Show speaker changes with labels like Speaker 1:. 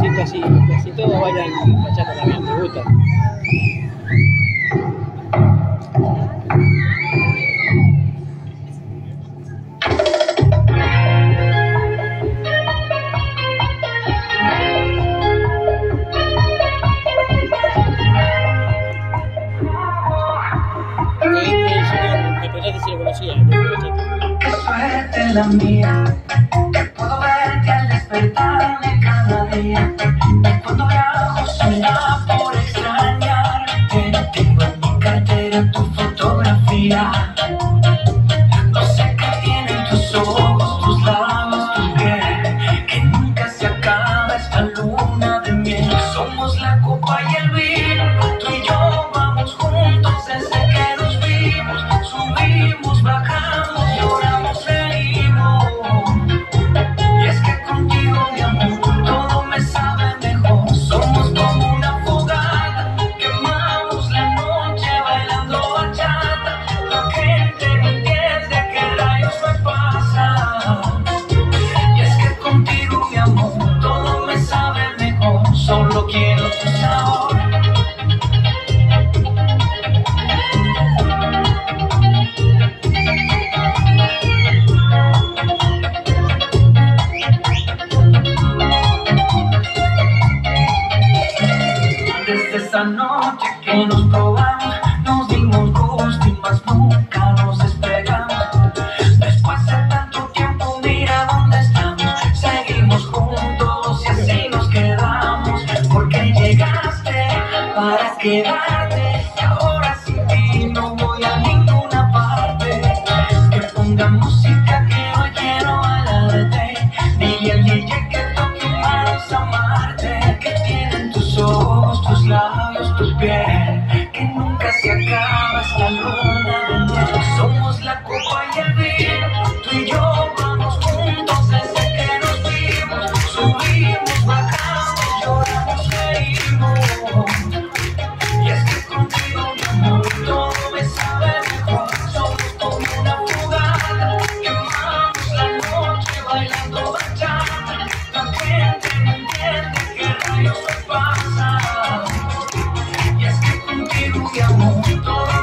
Speaker 1: Sí, casi, casi todos bailan bachata también, me gusta.
Speaker 2: Suerte la mía. En cuanto vea, suena por extrañar. Tengo en mi cartera tu fotografía. esta noche que nos para quedarte. Don't